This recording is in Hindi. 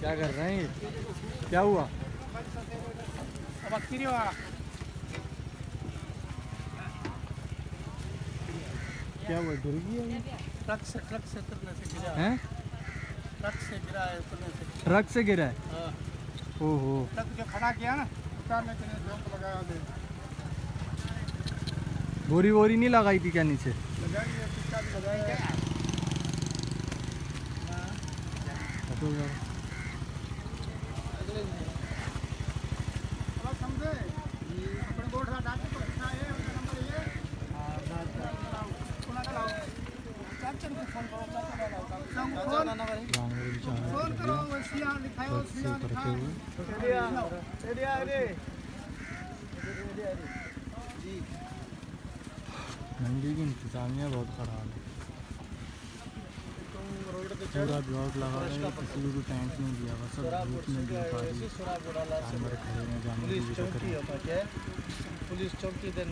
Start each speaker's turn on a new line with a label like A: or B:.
A: क्या कर रहे हैं? क्या हुआ?
B: अब
A: क्या हुआ? गिर गया
B: ट्रक से ट्रक से उतरने से गिरा।
A: हैं?
B: ट्रक से गिरा है उतरने से।
A: ट्रक से गिरा है?
B: हाँ।
A: ओहो।
B: ट्रक जो खड़ा किया ना उतारने के लिए जंप लगाया दे।
A: बोरी वोरी नहीं लगाई थी क्या नीचे?
B: लगाएँगे टिक्का भी लगाएँगे
A: मंडी की इंतजामिया बहुत खराब है पूरा ब्लॉक लगा है किसी को भी टेंट नहीं दिया बस सब धूप में जानवर खड़े हैं जानवर
B: पुलिस चौकी
A: टक्कर
B: होता है पुलिस चौकी ਦੇ